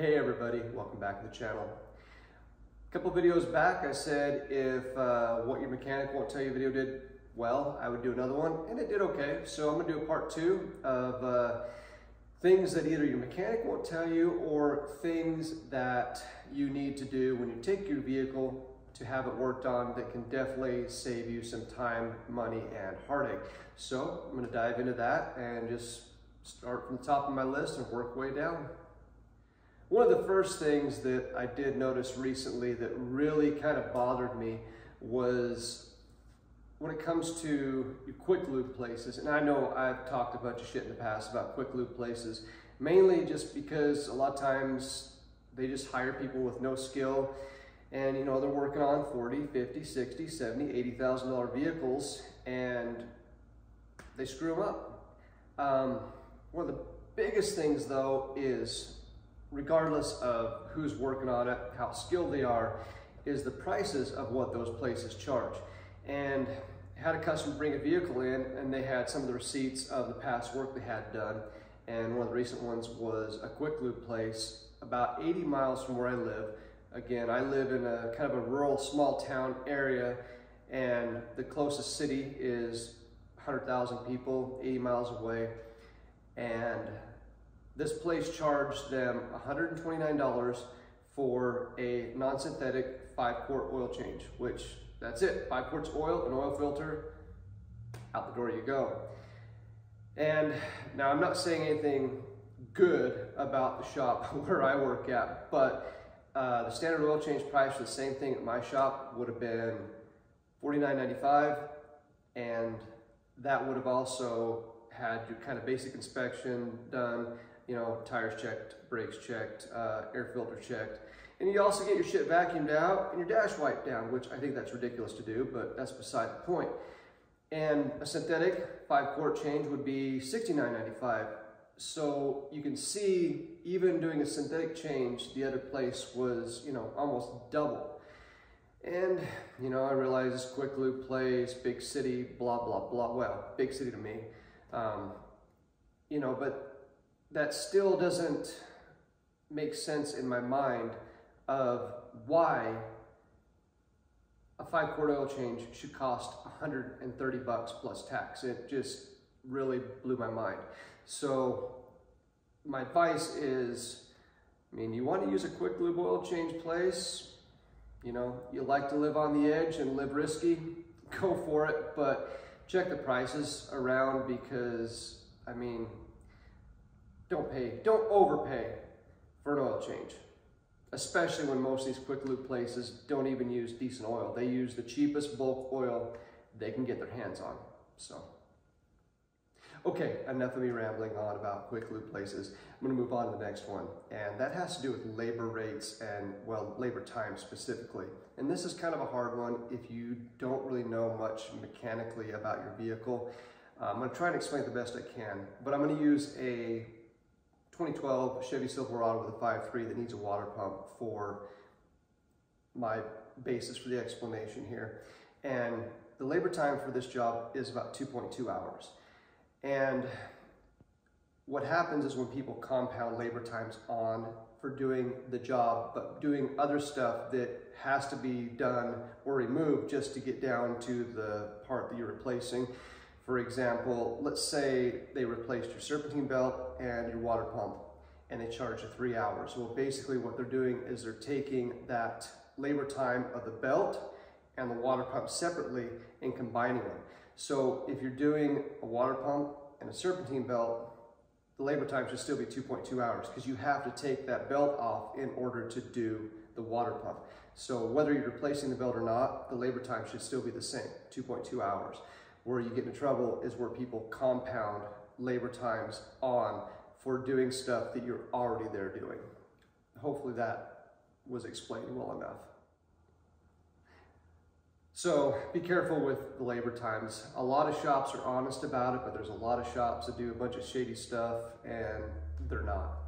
Hey everybody, welcome back to the channel. A couple videos back I said if uh, what your mechanic won't tell you video did well, I would do another one, and it did okay. So I'm gonna do a part two of uh, things that either your mechanic won't tell you or things that you need to do when you take your vehicle to have it worked on that can definitely save you some time, money, and heartache. So I'm gonna dive into that and just start from the top of my list and work way down. One of the first things that I did notice recently that really kind of bothered me was when it comes to quick lube places, and I know I've talked a bunch of shit in the past about quick lube places, mainly just because a lot of times they just hire people with no skill and you know they're working on 40 50 60 70 80 thousand dollar vehicles and they screw them up. Um, one of the biggest things though is regardless of who's working on it how skilled they are is the prices of what those places charge and had a customer bring a vehicle in and they had some of the receipts of the past work they had done and one of the recent ones was a quick lube place about 80 miles from where I live Again, I live in a kind of a rural small town area and the closest city is 100,000 people, 80 miles away. And this place charged them $129 for a non-synthetic five quart oil change, which that's it, five quarts oil, an oil filter, out the door you go. And now I'm not saying anything good about the shop where I work at, but uh, the standard oil change price for the same thing at my shop would have been $49.95 and that would have also had your kind of basic inspection done, you know, tires checked, brakes checked, uh, air filter checked. And you also get your shit vacuumed out and your dash wiped down, which I think that's ridiculous to do, but that's beside the point. And a synthetic five quart change would be $69.95. So you can see, even doing a synthetic change, the other place was, you know, almost double. And, you know, I realized quick lube place, big city, blah, blah, blah. Well, big city to me. Um, you know, but that still doesn't make sense in my mind of why a five quart oil change should cost 130 bucks plus tax. It just really blew my mind. So my advice is, I mean, you want to use a quick lube oil change place, you know, you like to live on the edge and live risky, go for it, but check the prices around because, I mean, don't pay, don't overpay for an oil change, especially when most of these quick lube places don't even use decent oil. They use the cheapest bulk oil they can get their hands on, so. Okay, enough of me rambling on about quick lube places. I'm gonna move on to the next one. And that has to do with labor rates and, well, labor time specifically. And this is kind of a hard one if you don't really know much mechanically about your vehicle. I'm gonna try and explain it the best I can, but I'm gonna use a 2012 Chevy Silverado with a 5.3 that needs a water pump for my basis for the explanation here. And the labor time for this job is about 2.2 hours. And what happens is when people compound labor times on for doing the job, but doing other stuff that has to be done or removed just to get down to the part that you're replacing. For example, let's say they replaced your serpentine belt and your water pump and they charge you three hours. Well, basically what they're doing is they're taking that labor time of the belt and the water pump separately and combining them. So if you're doing a water pump and a serpentine belt, the labor time should still be 2.2 hours because you have to take that belt off in order to do the water pump. So whether you're replacing the belt or not, the labor time should still be the same, 2.2 hours. Where you get into trouble is where people compound labor times on for doing stuff that you're already there doing. Hopefully that was explained well enough. So be careful with the labor times. A lot of shops are honest about it, but there's a lot of shops that do a bunch of shady stuff and they're not.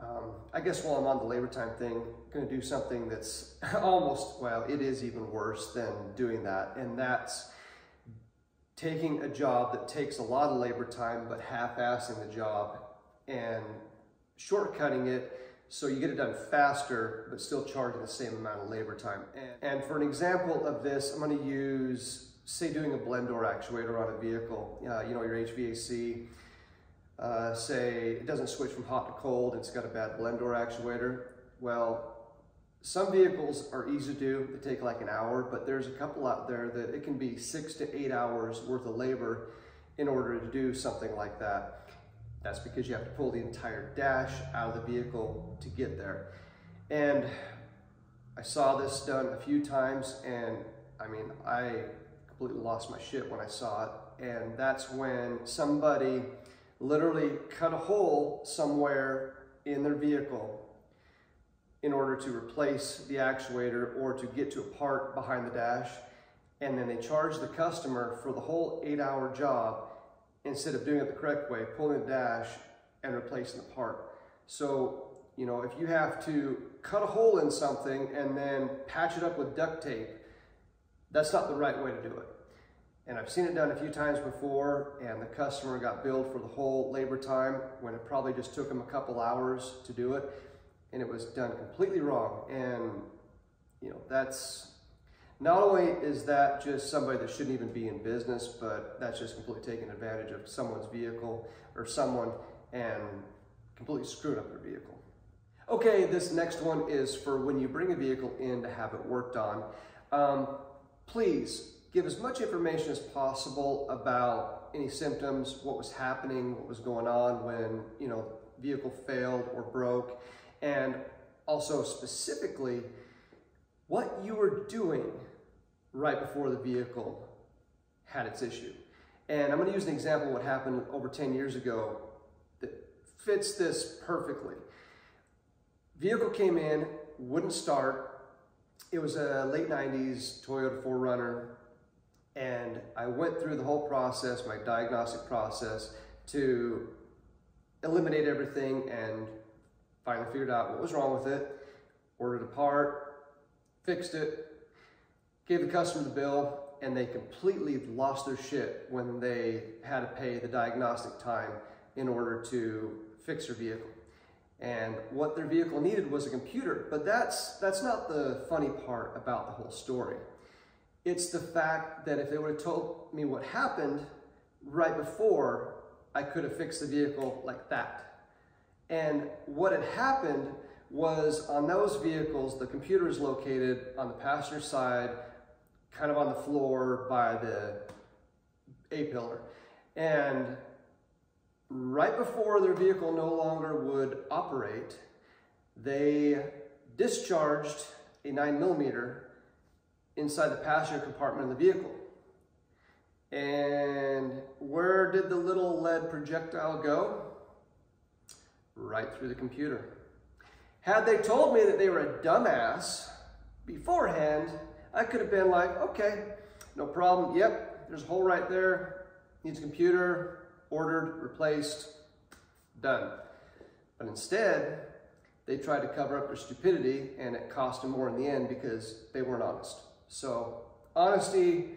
Um, I guess while I'm on the labor time thing, I'm gonna do something that's almost, well, it is even worse than doing that. And that's taking a job that takes a lot of labor time, but half-assing the job and shortcutting it so you get it done faster, but still charging the same amount of labor time. And, and for an example of this, I'm gonna use, say doing a blend door actuator on a vehicle, uh, you know, your HVAC, uh, say it doesn't switch from hot to cold, it's got a bad blend door actuator. Well, some vehicles are easy to do, they take like an hour, but there's a couple out there that it can be six to eight hours worth of labor in order to do something like that. That's because you have to pull the entire dash out of the vehicle to get there. And I saw this done a few times and I mean, I completely lost my shit when I saw it. And that's when somebody literally cut a hole somewhere in their vehicle in order to replace the actuator or to get to a part behind the dash. And then they charge the customer for the whole eight hour job instead of doing it the correct way, pulling the dash and replacing the part. So, you know, if you have to cut a hole in something and then patch it up with duct tape, that's not the right way to do it. And I've seen it done a few times before and the customer got billed for the whole labor time when it probably just took them a couple hours to do it and it was done completely wrong. And, you know, that's not only is that just somebody that shouldn't even be in business, but that's just completely taking advantage of someone's vehicle or someone and completely screwing up their vehicle. Okay, this next one is for when you bring a vehicle in to have it worked on. Um, please give as much information as possible about any symptoms, what was happening, what was going on when, you know, vehicle failed or broke, and also specifically what you were doing right before the vehicle had its issue. And I'm going to use an example of what happened over 10 years ago that fits this perfectly. Vehicle came in, wouldn't start. It was a late 90s Toyota 4Runner and I went through the whole process, my diagnostic process, to eliminate everything and finally figured out what was wrong with it, ordered a part, fixed it, gave the customer the bill, and they completely lost their shit when they had to pay the diagnostic time in order to fix their vehicle. And what their vehicle needed was a computer, but that's, that's not the funny part about the whole story. It's the fact that if they would have told me what happened right before, I could have fixed the vehicle like that. And what had happened was on those vehicles, the computer is located on the passenger side, kind of on the floor by the A-pillar. And right before their vehicle no longer would operate, they discharged a nine millimeter inside the passenger compartment of the vehicle. And where did the little lead projectile go? Right through the computer. Had they told me that they were a dumbass beforehand, I could have been like, okay, no problem. Yep, there's a hole right there. Needs a computer, ordered, replaced, done. But instead, they tried to cover up their stupidity and it cost them more in the end because they weren't honest. So honesty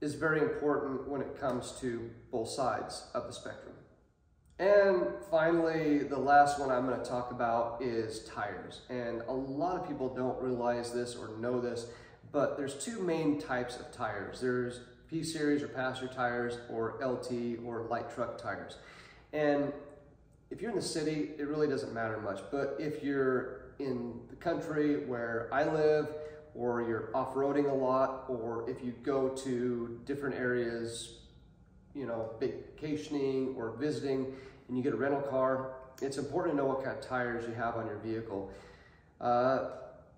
is very important when it comes to both sides of the spectrum. And finally, the last one I'm going to talk about is tires. And a lot of people don't realize this or know this, but there's two main types of tires. There's P-series or passenger tires or LT or light truck tires. And if you're in the city, it really doesn't matter much. But if you're in the country where I live, or you're off-roading a lot, or if you go to different areas, you know, vacationing or visiting, and you get a rental car, it's important to know what kind of tires you have on your vehicle. Uh,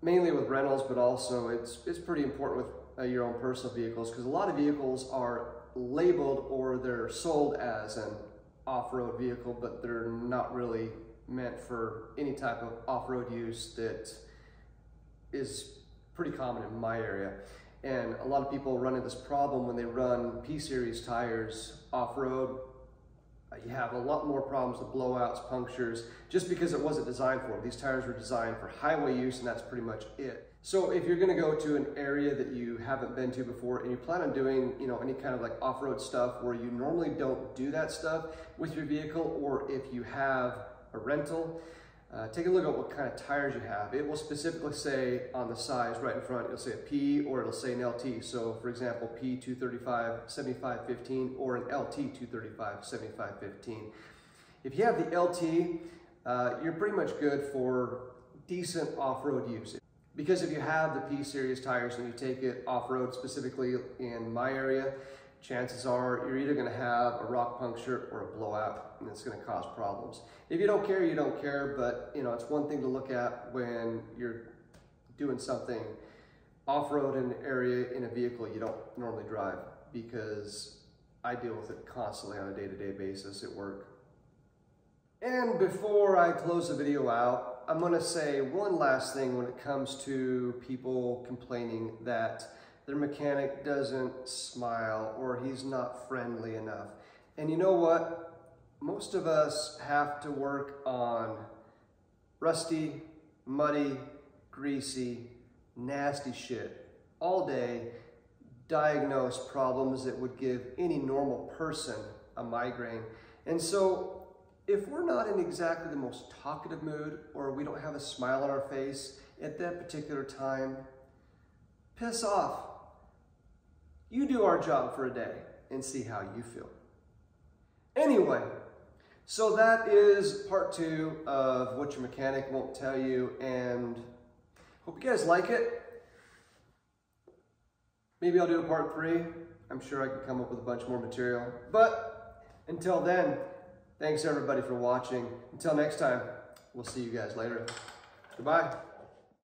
mainly with rentals, but also it's, it's pretty important with uh, your own personal vehicles because a lot of vehicles are labeled or they're sold as an off-road vehicle, but they're not really meant for any type of off-road use that is pretty common in my area. And a lot of people run into this problem when they run P-Series tires off-road. Uh, you have a lot more problems with blowouts, punctures, just because it wasn't designed for them. These tires were designed for highway use and that's pretty much it. So if you're gonna go to an area that you haven't been to before and you plan on doing you know, any kind of like off-road stuff where you normally don't do that stuff with your vehicle or if you have a rental, uh, take a look at what kind of tires you have. It will specifically say on the size right in front, it'll say a P or it'll say an LT. So for example, P235 7515 or an LT 235 7515. If you have the LT, uh, you're pretty much good for decent off-road use. Because if you have the P series tires and you take it off-road, specifically in my area, chances are you're either gonna have a rock puncture or a blowout and it's gonna cause problems. If you don't care, you don't care, but you know, it's one thing to look at when you're doing something off-road in an area in a vehicle you don't normally drive because I deal with it constantly on a day-to-day -day basis at work. And before I close the video out, I'm gonna say one last thing when it comes to people complaining that their mechanic doesn't smile or he's not friendly enough. And you know what? Most of us have to work on rusty, muddy, greasy, nasty shit all day, diagnose problems that would give any normal person a migraine. And so if we're not in exactly the most talkative mood or we don't have a smile on our face at that particular time, piss off. You do our job for a day and see how you feel. Anyway, so that is part two of what your mechanic won't tell you and hope you guys like it. Maybe I'll do a part three. I'm sure I can come up with a bunch more material. But until then, thanks everybody for watching. Until next time, we'll see you guys later. Goodbye.